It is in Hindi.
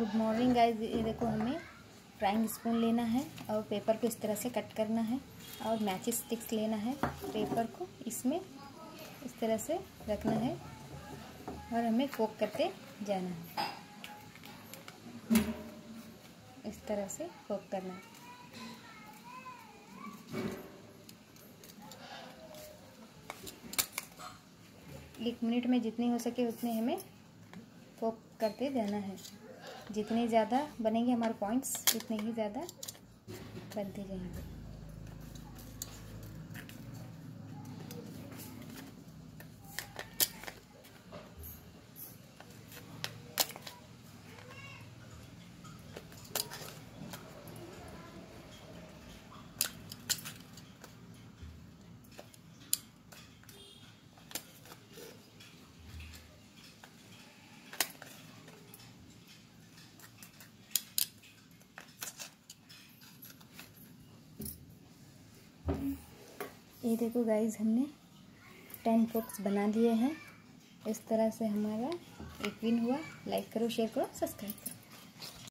गुड मॉर्निंग गाइस ये देखो हमें फ्राइंग स्पून लेना है और पेपर को इस तरह से कट करना है और मैचिस स्टिक्स लेना है पेपर को इसमें इस तरह से रखना है और हमें फोक करते जाना है। इस तरह से फोक करना है। एक मिनट में जितनी हो सके उतने हमें फोक करते जाना है। जितने ज़्यादा बनेंगे हमारे पॉइंट्स उतने ही ज़्यादा बनते जाएँगे। ये देखो गाइज़ हमने टेन बॉक्स बना लिए हैं। इस तरह से हमारा एक विन हुआ। लाइक करो शेयर करो सब्सक्राइब करो।